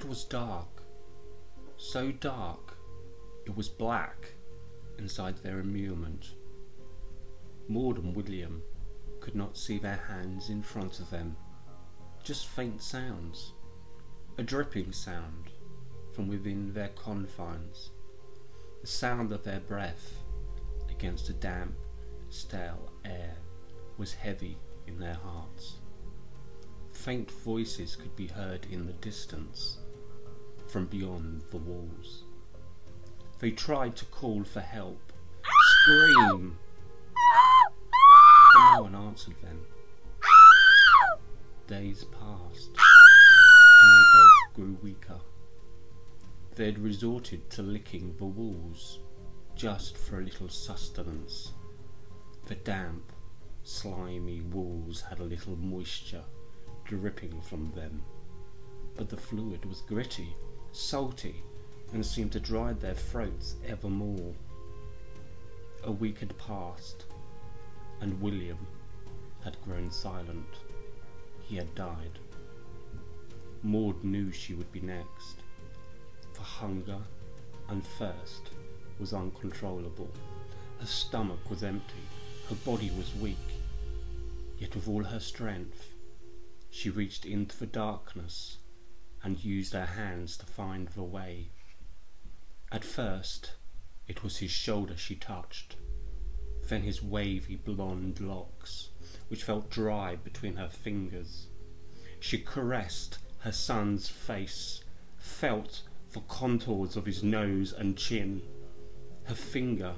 It was dark, so dark it was black inside their immurement. Maud and William could not see their hands in front of them, just faint sounds, a dripping sound from within their confines, the sound of their breath against the damp, stale air was heavy in their hearts. Faint voices could be heard in the distance, from beyond the walls. They tried to call for help, scream, but no one answered them. Days passed, and they both grew weaker. They had resorted to licking the walls, just for a little sustenance. The damp, slimy walls had a little moisture dripping from them, but the fluid was gritty, salty, and seemed to dry their throats evermore. A week had passed, and William had grown silent. He had died. Maud knew she would be next, for hunger and thirst was uncontrollable. Her stomach was empty, her body was weak, yet with all her strength, she reached into the darkness and used her hands to find the way. At first, it was his shoulder she touched, then his wavy blonde locks, which felt dry between her fingers. She caressed her son's face, felt the contours of his nose and chin. Her finger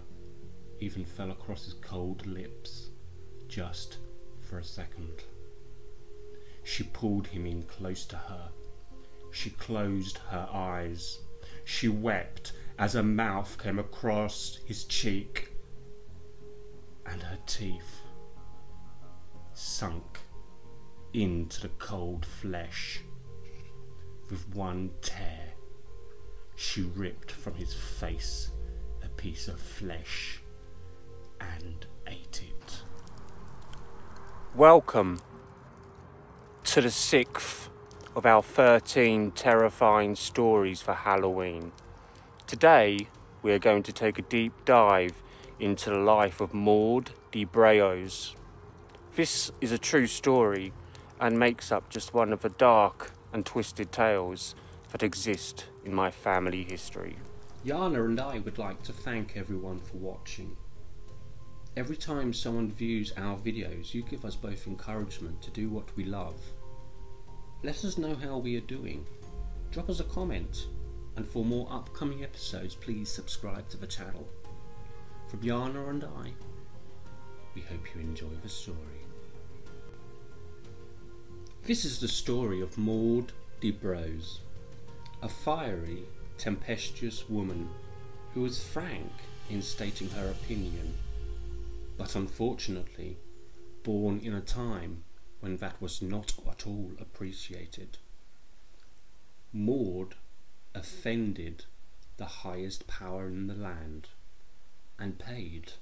even fell across his cold lips, just for a second. She pulled him in close to her. She closed her eyes. She wept as her mouth came across his cheek, and her teeth sunk into the cold flesh. With one tear, she ripped from his face a piece of flesh and ate it. Welcome to the sixth of our 13 terrifying stories for Halloween. Today, we are going to take a deep dive into the life of Maud de Braose. This is a true story and makes up just one of the dark and twisted tales that exist in my family history. Yhana and I would like to thank everyone for watching. Every time someone views our videos, you give us both encouragement to do what we love. Let us know how we are doing. Drop us a comment, and for more upcoming episodes, please subscribe to the channel. From Yhana and I, we hope you enjoy the story. This is the story of Maud de Braose, a fiery, tempestuous woman who was frank in stating her opinion but unfortunately born in a time when that was not at all appreciated. Maud offended the highest power in the land and paid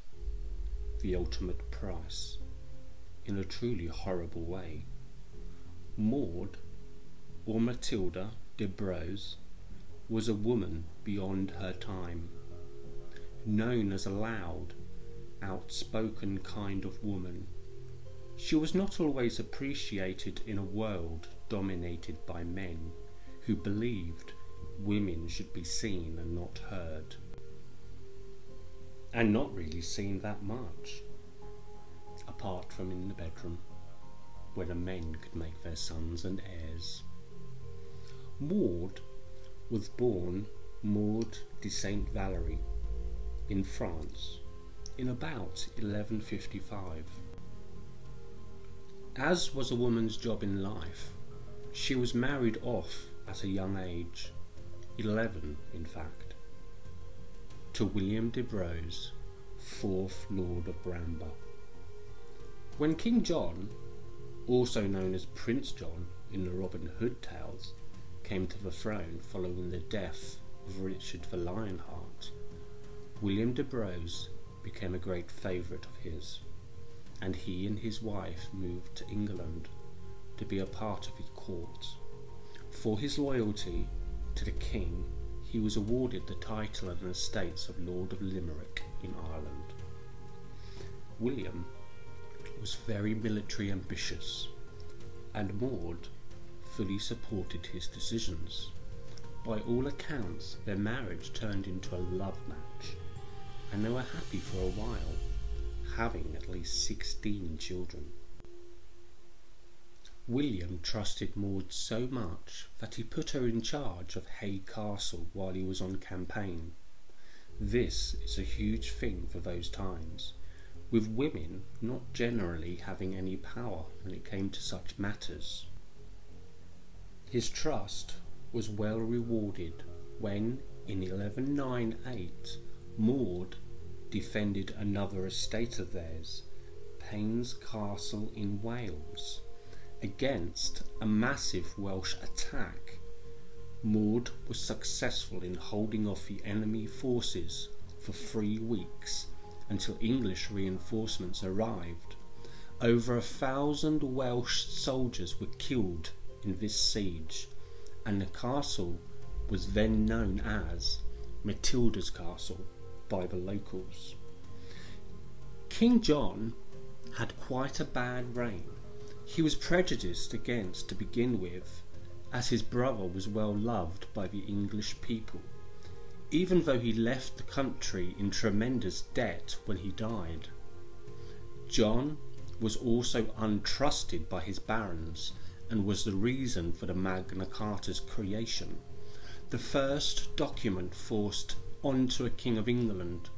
the ultimate price in a truly horrible way. Maud, or Matilda de Braose, was a woman beyond her time, known as a loud outspoken kind of woman. She was not always appreciated in a world dominated by men who believed women should be seen and not heard. And not really seen that much, apart from in the bedroom, where the men could make their sons and heirs. Maud was born Maud de Saint Valery in France in about 1155. As was a woman's job in life, she was married off at a young age, 11 in fact, to William de Braose, fourth Lord of Bramber. When King John, also known as Prince John in the Robin Hood tales, came to the throne following the death of Richard the Lionheart, William de Braose became a great favourite of his, and he and his wife moved to England to be a part of his court. For his loyalty to the king, he was awarded the title and estates of Lord of Limerick in Ireland. William was very military ambitious, and Maud fully supported his decisions. By all accounts, their marriage turned into a love match, and they were happy for a while, having at least 16 children. William trusted Maud so much that he put her in charge of Hay Castle while he was on campaign. This is a huge thing for those times, with women not generally having any power when it came to such matters. His trust was well rewarded when, in 1198, Maud defended another estate of theirs, Painscastle in Wales, against a massive Welsh attack. Maud was successful in holding off the enemy forces for three weeks until English reinforcements arrived. Over a thousand Welsh soldiers were killed in this siege, and the castle was then known as Matilda's Castle by the locals. King John had quite a bad reign. He was prejudiced against to begin with, as his brother was well loved by the English people even though he left the country in tremendous debt when he died. John was also untrusted by his barons and was the reason for the Magna Carta's creation, the first document forced onto a King of England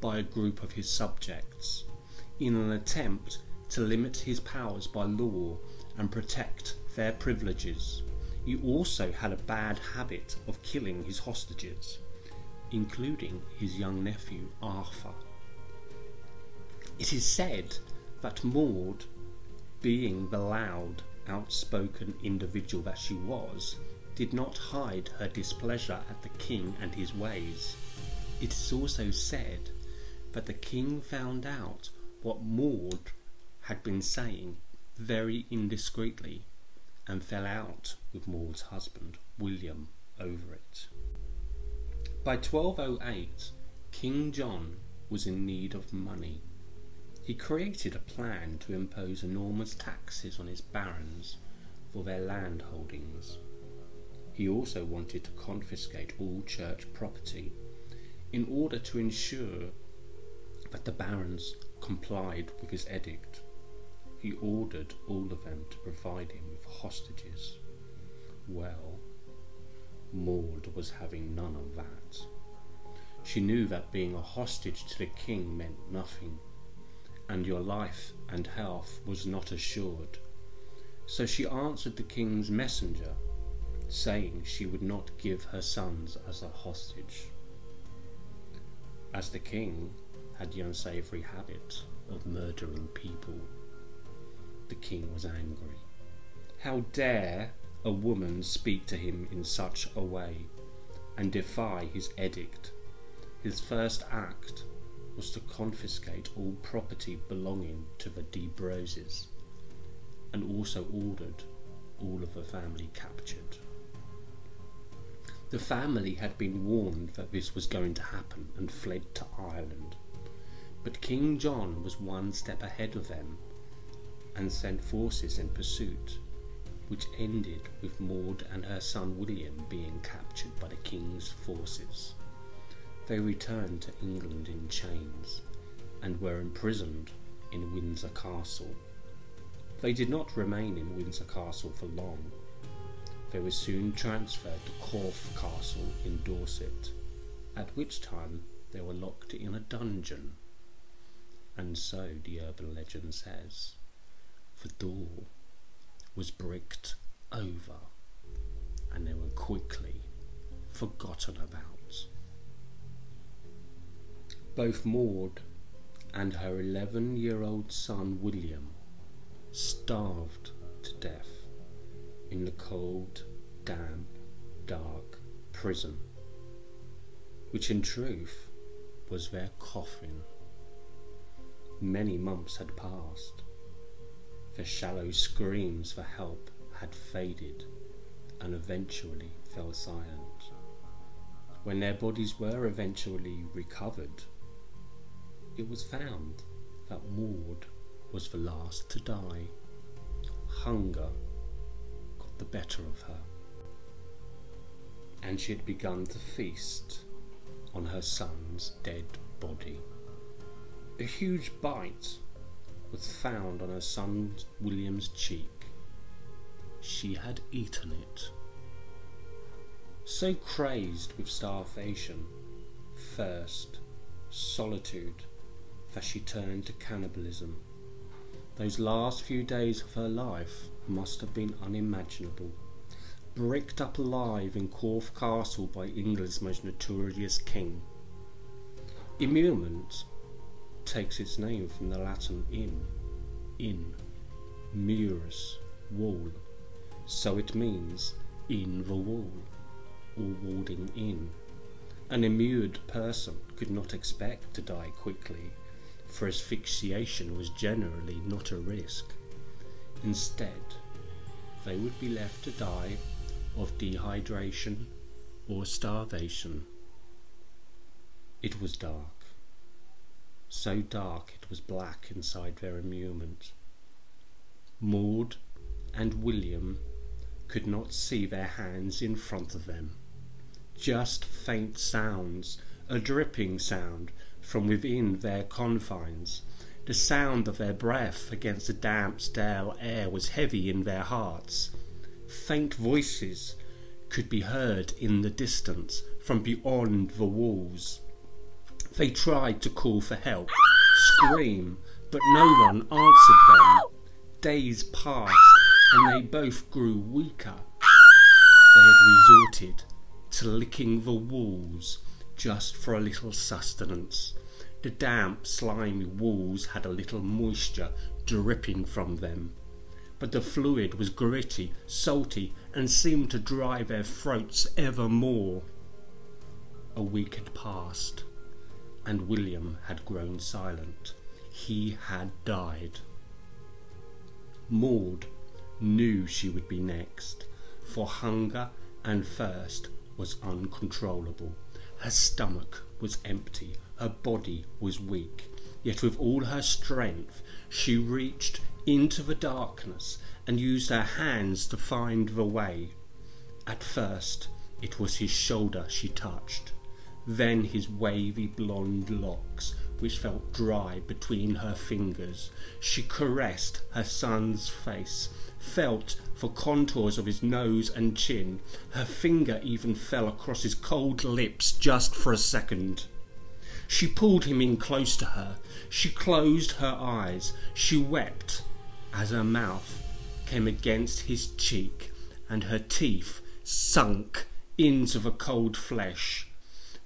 by a group of his subjects in an attempt to limit his powers by law and protect their privileges. He also had a bad habit of killing his hostages including his young nephew Arthur. It is said that Maud, being the loud, outspoken individual that she was, did not hide her displeasure at the king and his ways. It is also said that the king found out what Maud had been saying very indiscreetly and fell out with Maud's husband, William, over it. By 1208, King John was in need of money. He created a plan to impose enormous taxes on his barons for their land holdings. He also wanted to confiscate all church property in order to ensure that the barons complied with his edict. He ordered all of them to provide him with hostages. Well, Maud was having none of that. She knew that being a hostage to the king meant nothing, and your life and health was not assured. So she answered the king's messenger, saying she would not give her sons as a hostage. As the king had the unsavoury habit of murdering people, the king was angry. How dare a woman speak to him in such a way and defy his edict. His first act was to confiscate all property belonging to the de Braoses and also ordered all of the family captured. The family had been warned that this was going to happen and fled to Ireland, but King John was one step ahead of them and sent forces in pursuit which ended with Maud and her son William being captured by the king's forces. They returned to England in chains and were imprisoned in Windsor Castle. They did not remain in Windsor Castle for long. They were soon transferred to Corfe Castle in Dorset, at which time they were locked in a dungeon. And so the urban legend says, the door was bricked over and they were quickly forgotten about. Both Maud and her 11 year old son William starved to death in the cold, damp, dark prison, which in truth was their coffin. Many months had passed the shallow screams for help had faded and eventually fell silent. When their bodies were eventually recovered, it was found that Maud was the last to die. Hunger the better of her, and she had begun to feast on her son's dead body. A huge bite was found on her son William's cheek. She had eaten it. So crazed with starvation, thirst, solitude, that she turned to cannibalism. Those last few days of her life must have been unimaginable. Bricked up alive in Corfe Castle by England's most notorious king. Immurement takes its name from the Latin in, in, murus, wall, so it means in the wall, or warding in. An immured person could not expect to die quickly, for asphyxiation was generally not a risk. Instead, they would be left to die of dehydration or starvation. It was dark so dark it was black inside their immurement. Maud and William could not see their hands in front of them. Just faint sounds, a dripping sound from within their confines. The sound of their breath against the damp, stale air was heavy in their hearts. Faint voices could be heard in the distance from beyond the walls. They tried to call for help, scream, but no one answered them. Days passed, and they both grew weaker. They had resorted to licking the walls just for a little sustenance. The damp, slimy walls had a little moisture dripping from them, but the fluid was gritty, salty, and seemed to dry their throats ever more. A week had passed and William had grown silent. He had died. Maud knew she would be next, for hunger and thirst was uncontrollable. Her stomach was empty, her body was weak, yet with all her strength she reached into the darkness and used her hands to find the way. At first it was his shoulder she touched, then his wavy blonde locks, which felt dry between her fingers. She caressed her son's face, felt for contours of his nose and chin. Her finger even fell across his cold lips just for a second. She pulled him in close to her. She closed her eyes. She wept as her mouth came against his cheek and her teeth sunk into the cold flesh.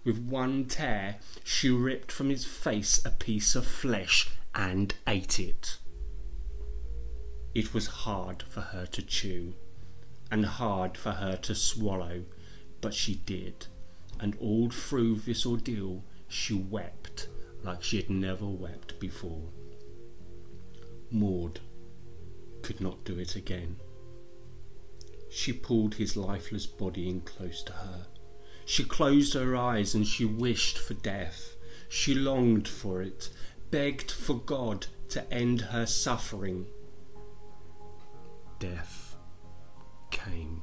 With one tear, she ripped from his face a piece of flesh and ate it. It was hard for her to chew, and hard for her to swallow, but she did, and all through this ordeal she wept like she had never wept before. Maud could not do it again. She pulled his lifeless body in close to her she closed her eyes and she wished for death. She longed for it, begged for God to end her suffering. Death came.